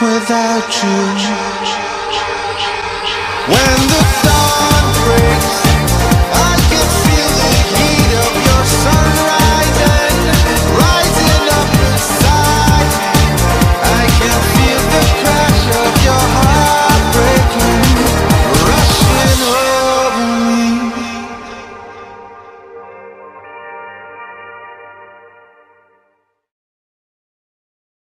without you.